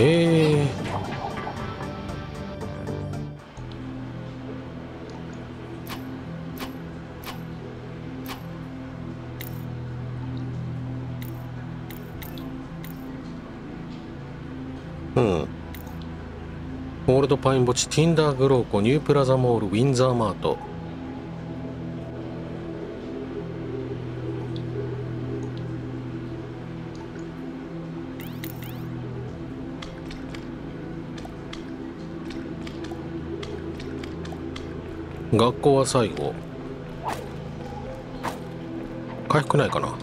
へえうん。オールドパイン墓地ティンダーグローコニュープラザモールウィンザーマート。学校は最後。回復ないかな。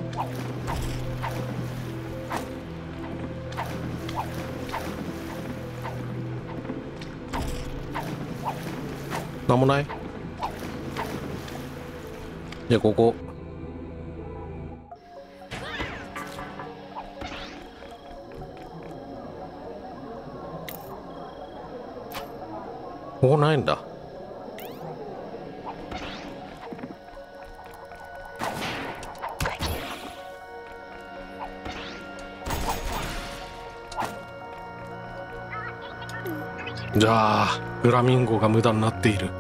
なんもない？じゃあここ。ここないんだ。じゃあフラミンゴが無駄になっている。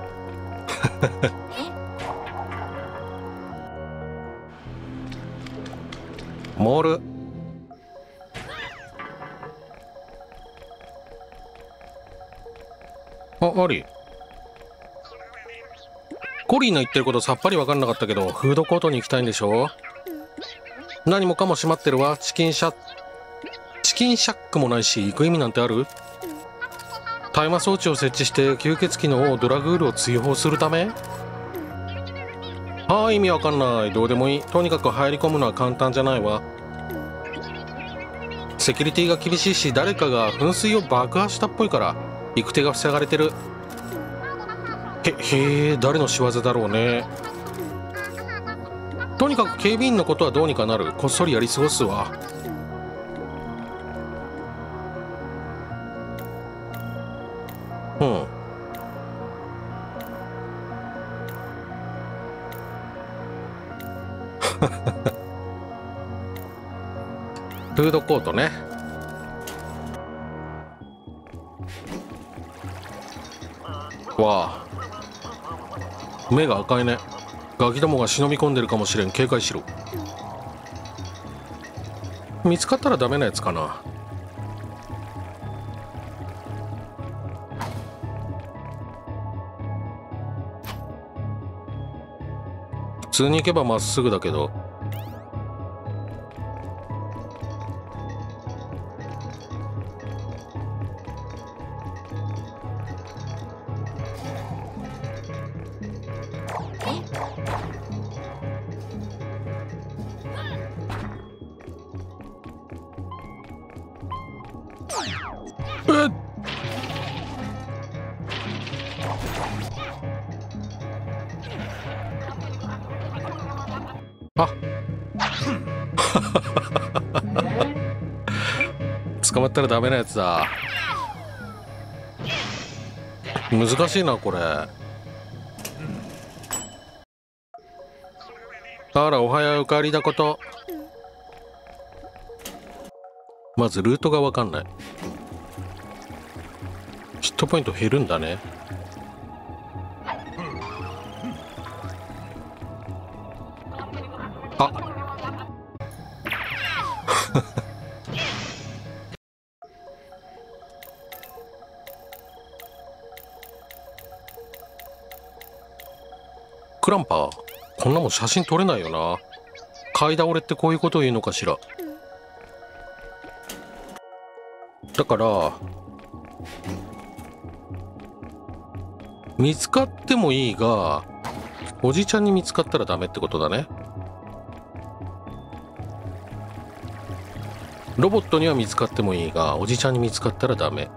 モール。ああり。コリーの言ってることさっぱり分かんなかったけどフードコートに行きたいんでしょ？何もかも閉まってるわ。チキンシャチキンシャックもないし行く意味なんてある？大麻装置を設置して吸血鬼の王ドラグールを追放するため？ああ意味わかんない。どうでもいい。とにかく入り込むのは簡単じゃないわ。セキュリティが厳しいし誰かが噴水を爆破したっぽいから行く手が塞がれてる。へへえ誰の仕業だろうね。とにかく警備員のことはどうにかなる。こっそりやり過ごすわ。フードコートね。わあ。目が赤いね。ガキどもが忍び込んでるかもしれん。警戒しろ。見つかったらダメなやつかな。普通に行けばまっすぐだけど。ったらダメなやつだ。難しいなこれ。あらおはようおかえりだこと。まずルートが分かんない。ヒットポイント減るんだね。クランパーこんなもん写真撮れないよな。買い倒れってこういうことを言うのかしら。だから見つかってもいいがおじちゃんに見つかったらダメってことだね。ロボットには見つかってもいいがおじちゃんに見つかったらダメ。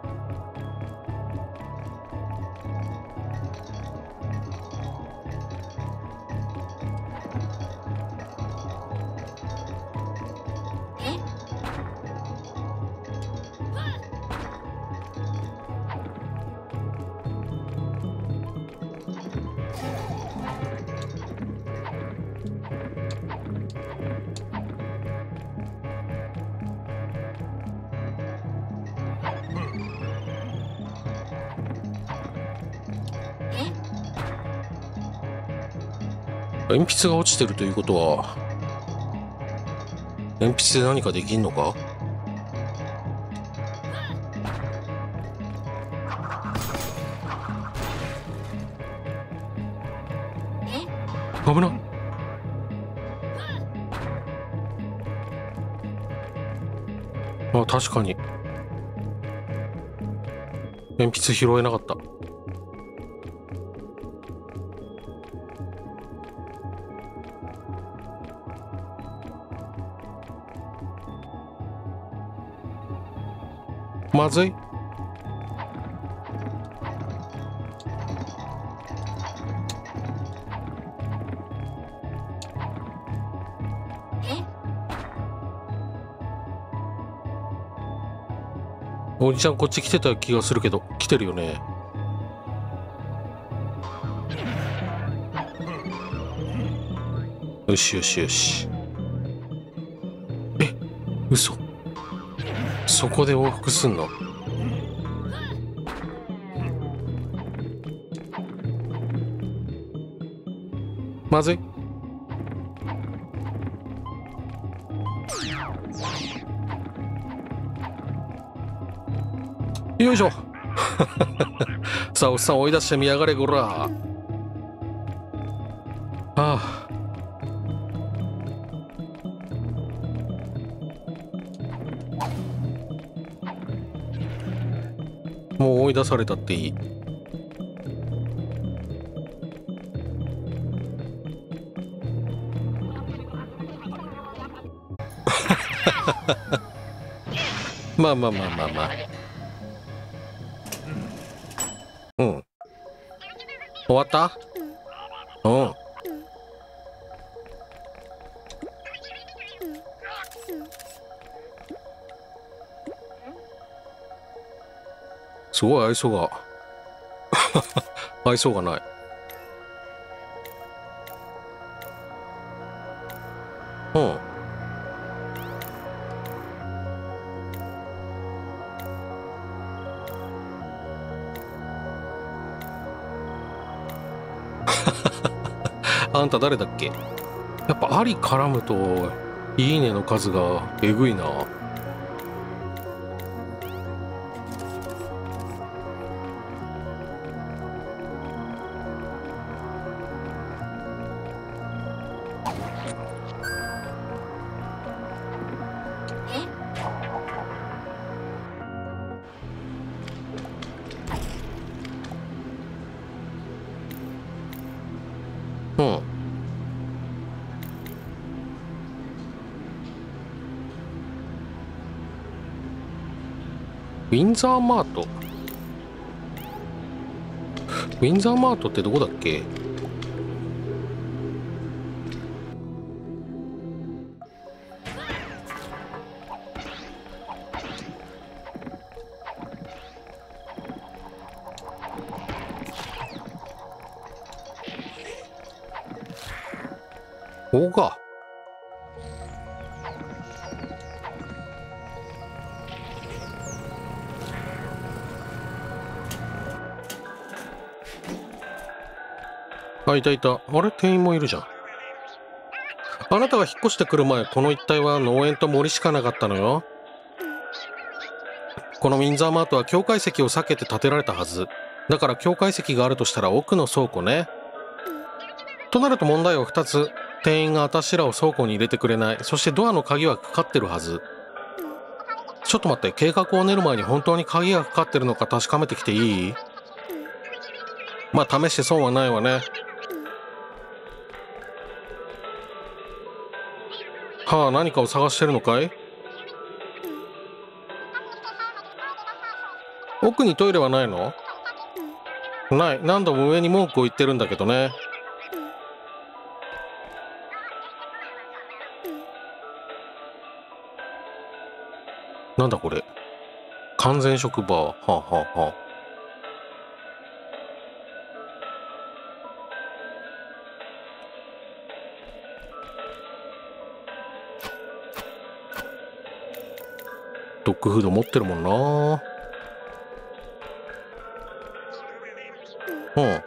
鉛筆が落ちてるということは鉛筆で何かできんのか？危な。あ確かに。鉛筆拾えなかったまずい。おじちゃんこっち来てた気がするけど来てるよね。よしよしよし。そこで往復すんの？まずい。よいしょ。さあおっさん追い出してみやがれこらい出されたっていい。まあまあまあまあまあ。うん。終わった？すごい愛想が。愛想がない。うん。あんた誰だっけ？やっぱあり絡むといいねの数がえぐいな。ンザーマート。ウィンザーマートってどこだっけ？ここかあいたいた。あれ？店員もいるじゃん。あなたが引っ越してくる前この一帯は農園と森しかなかったのよ。このウィンザーマートは境界石を避けて建てられたはず。だから境界石があるとしたら奥の倉庫ね。となると問題は2つ。店員が私らを倉庫に入れてくれない。そしてドアの鍵はかかってるはず。ちょっと待って計画を練る前に本当に鍵がかかってるのか確かめてきていい？まあ試して損はないわね。はあ何かを探してるのかい？奥にトイレはないの？ない。何度も上に文句を言ってるんだけどね。なんだこれ。完全職場はあはあはあ。ッグフード持ってるもんな。うん。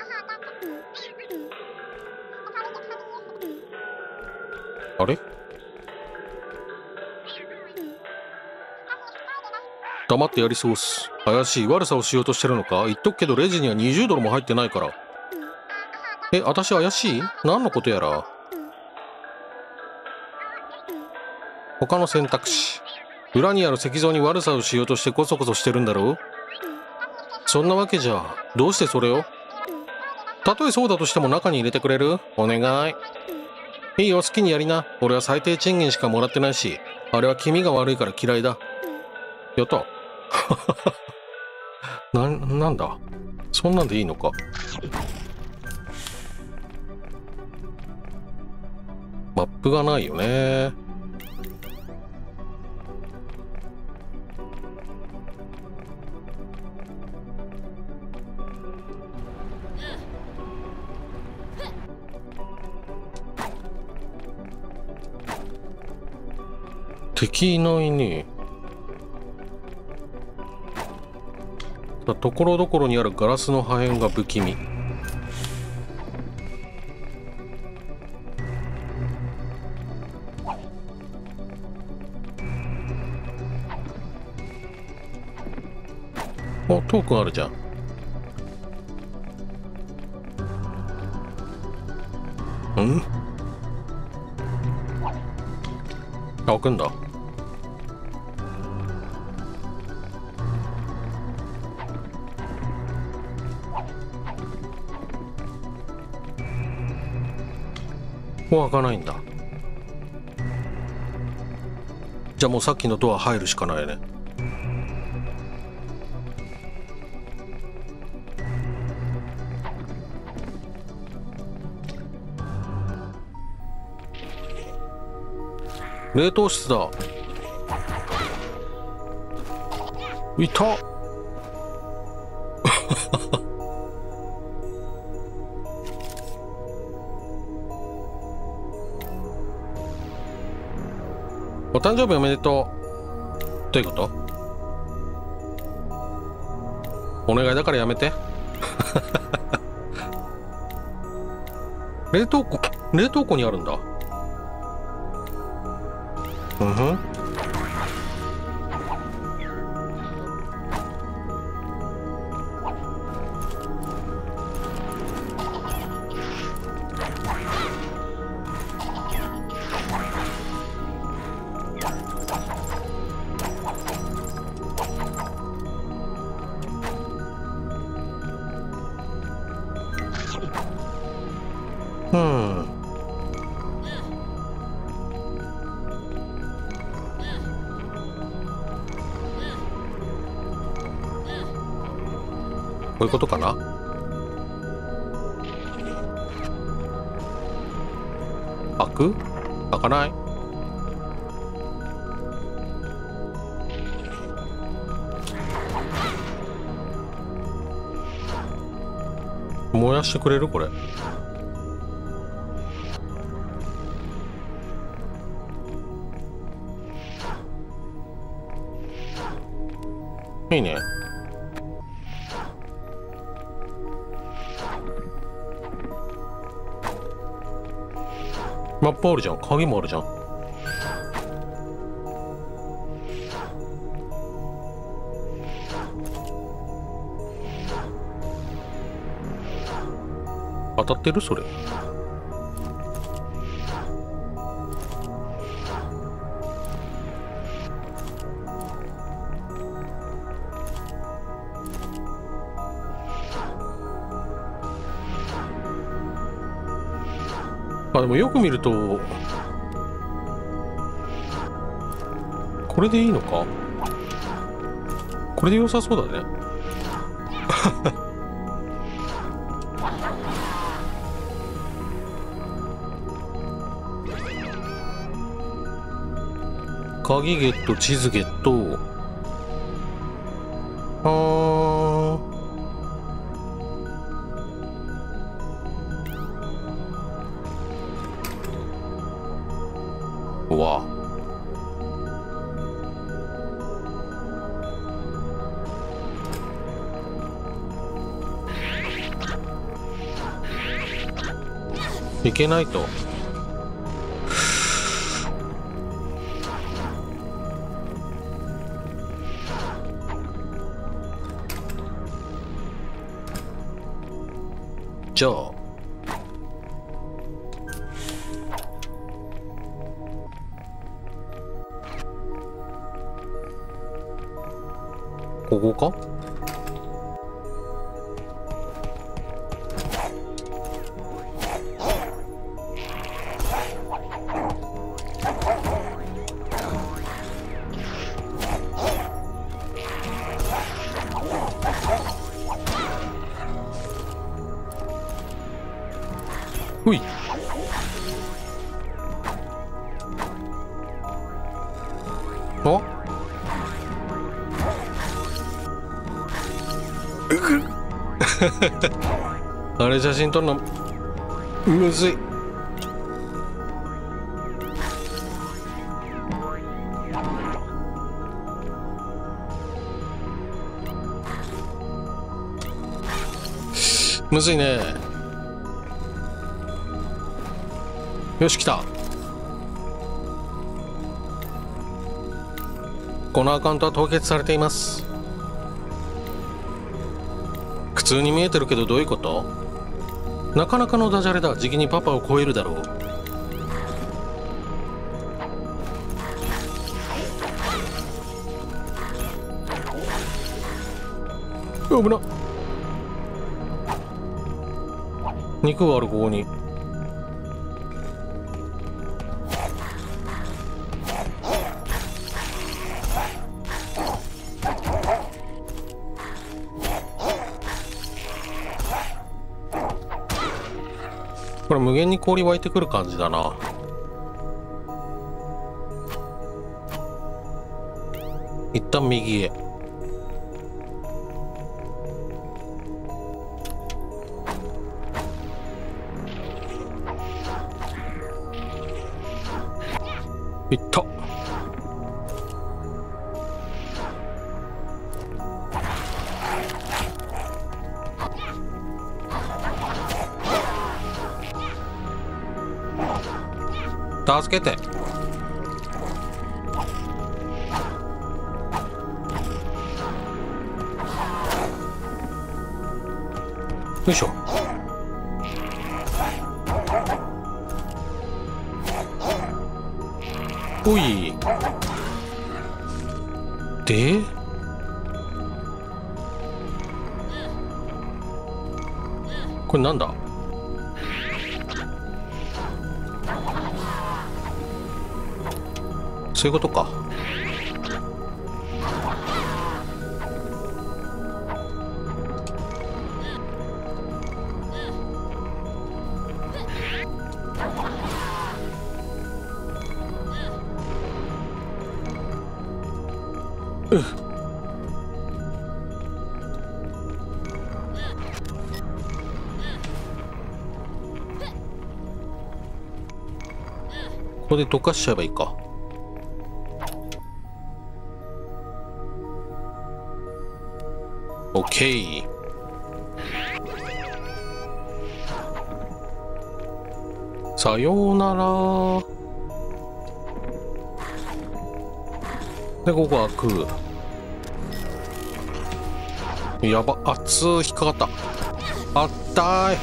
あれ？黙ってやり過ごす。怪しい。悪さをしようとしてるのか？言っとくけどレジには20ドルも入ってないから。え私怪しい？何のことやら。他の選択肢。裏にある石像に悪さをしようとしてコソコソしてるんだろう？そんなわけじゃどうしてそれを？たとえそうだとしても中に入れてくれる？お願い。いいよ好きにやりな。俺は最低賃金しかもらってないしあれは気味が悪いから嫌いだ。やった。な、なんだ？そんなんでいいのか？マップがないよね。敵いないね。ところどころにあるガラスの破片が不気味。おトークンあるじゃん。うん？あ開くんだ。ここ開かないんだ。じゃあもうさっきのドア入るしかないね。冷凍室だ。いた。誕生日おめでとう。どういうこと？お願いだからやめて。冷凍庫冷凍庫にあるんだ。うんふん。うん。こういうことかな？開く？開かない？燃やしてくれる？これ。いいね。マップあるじゃん。鍵もあるじゃん。当たってる？それ。あでもよく見るとこれでいいのか？これで良さそうだね。鍵ゲット地図ゲット。あー。うわ。いけないとじゃあここほい。あうぐあれ写真撮るの？むずい。むずいね。よし来た。このアカウントは凍結されています。普通に見えてるけどどういうこと？なかなかのダジャレだ。時期にパパを超えるだろう。危な。肉があるここに。これ無限に氷湧いてくる感じだな。一旦右へ。いった。助けて。よいしょ。おい。で？これなんだ？そういうことか。ここで溶かしちゃえばいいか。オッケーさようならでここ開く。やば熱引っかかった。あったい。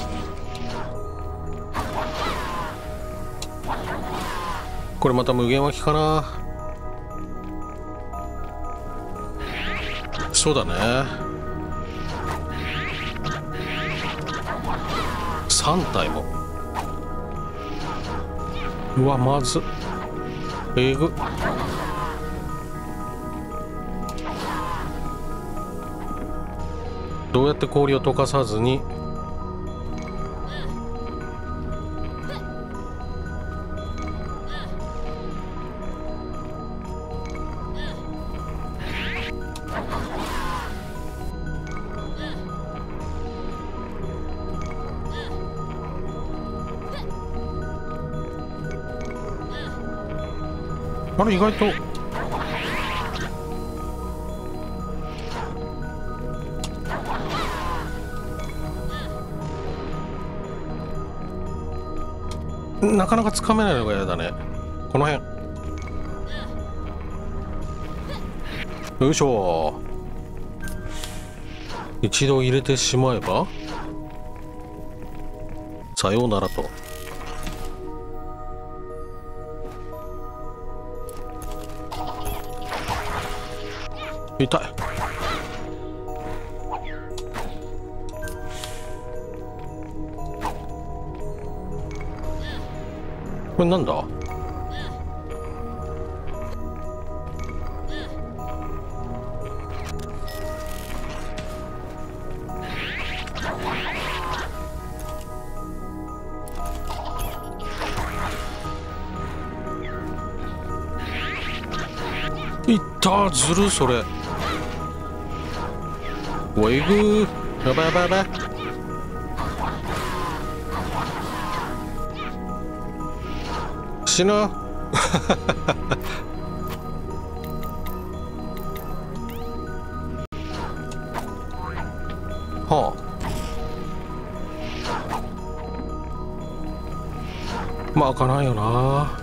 これまた無限湧きかな。そうだね。3体も。うわまず。えぐ。どうやって氷を溶かさずにあれ意外と。なかなかつかめないのが嫌だね。この辺。よいしょ。一度入れてしまえば。さようならと。痛い。これなんだ？いったずるそれ。おいぐやばいやばいやばい死ぬはあまあ開かないよな。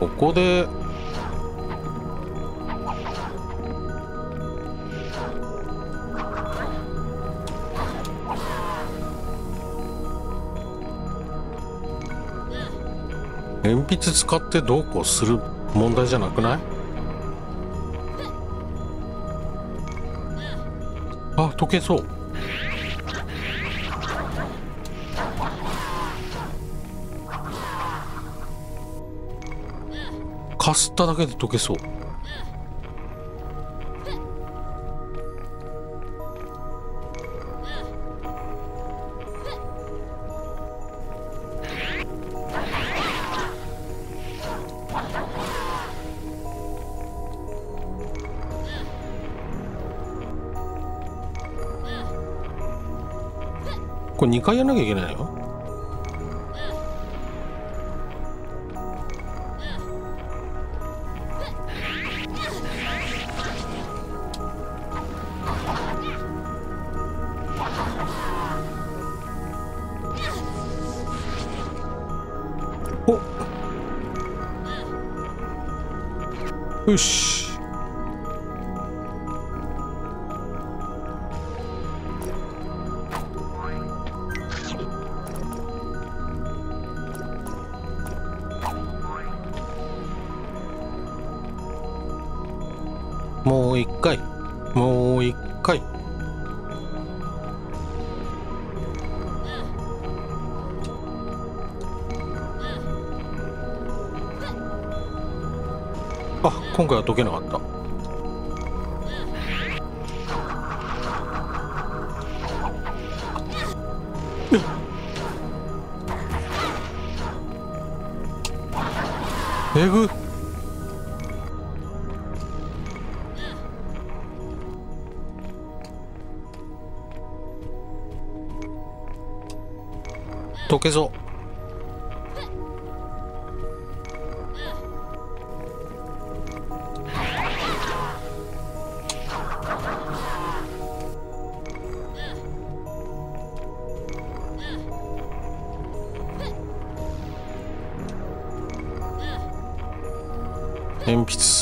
ここで鉛筆使ってどうこうする問題じゃなくない？あ溶けそう。かすっただけで溶けそう。2回やんなきゃいけないよおよし。今回は解けなかった。えぐ溶けそう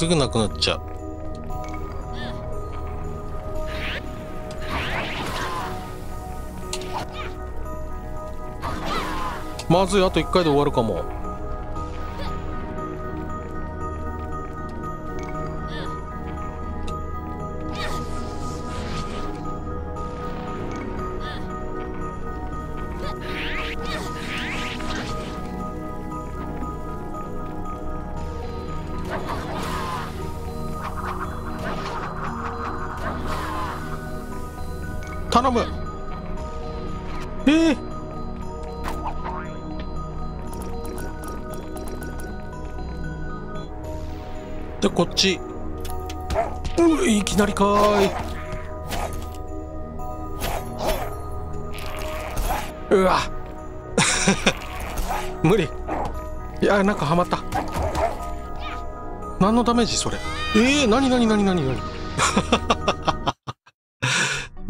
すぐなくなっちゃう。まずい。あと1回で終わるかも。頼む。ええ。でこっち。ういきなりかーい。うわ。無理。いやなんかはまった。何のダメージそれ。えー、何何何何何？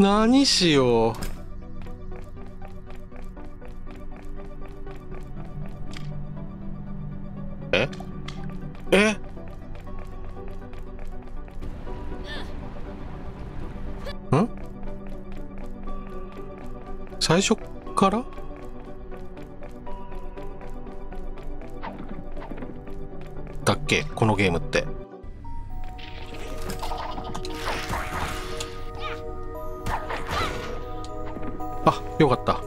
何しよう。え？え？ん？最初から？だっけ？このゲームってよかった。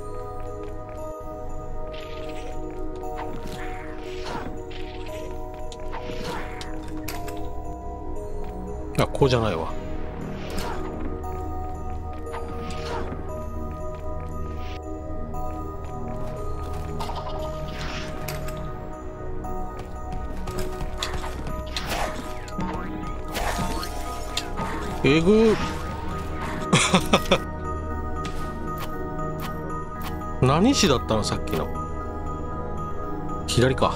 あこうじゃないわ。えぐ何市だったのさっきの。左か。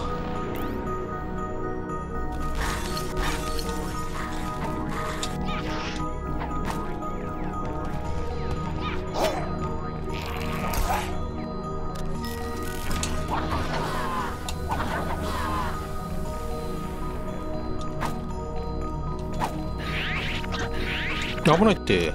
危ないって。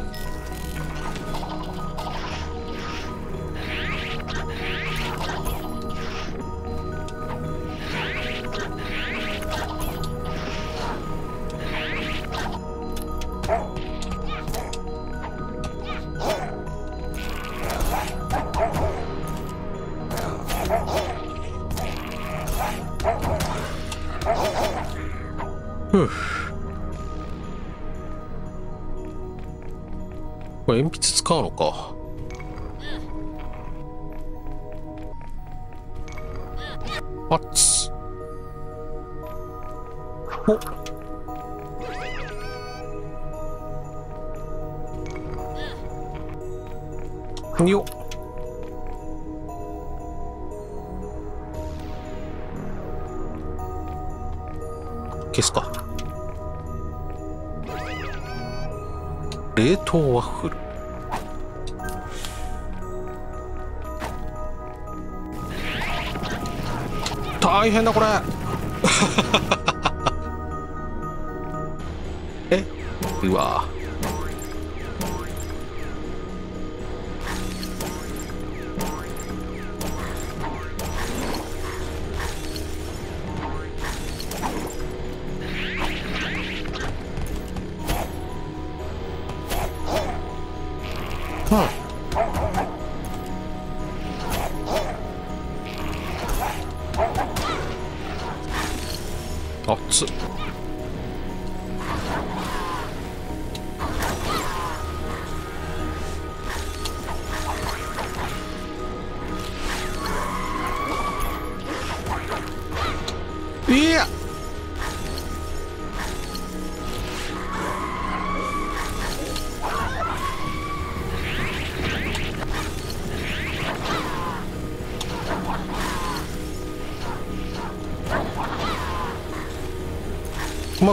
8お。っよ。消すか。冷凍ワッフル。大変だこれ。え？うわ。うん熱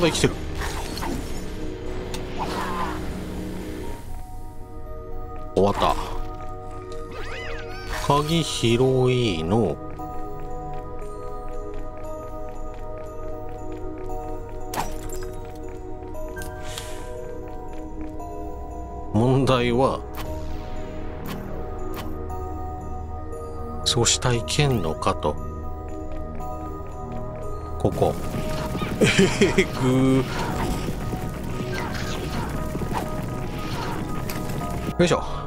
だ生きてる。終わった。鍵広いの。問題はそうしたいけんのかとここ。えぐよいしょ。